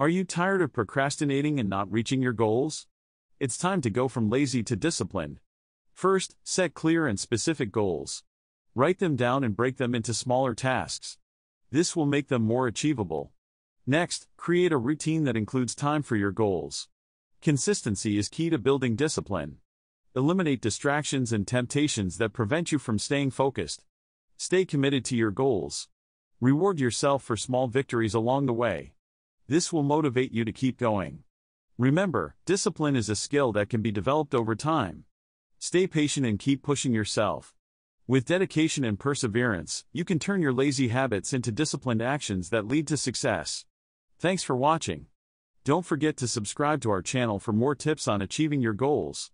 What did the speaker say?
Are you tired of procrastinating and not reaching your goals? It's time to go from lazy to disciplined. First, set clear and specific goals. Write them down and break them into smaller tasks. This will make them more achievable. Next, create a routine that includes time for your goals. Consistency is key to building discipline. Eliminate distractions and temptations that prevent you from staying focused. Stay committed to your goals. Reward yourself for small victories along the way. This will motivate you to keep going. Remember, discipline is a skill that can be developed over time. Stay patient and keep pushing yourself. With dedication and perseverance, you can turn your lazy habits into disciplined actions that lead to success. Thanks for watching. Don't forget to subscribe to our channel for more tips on achieving your goals.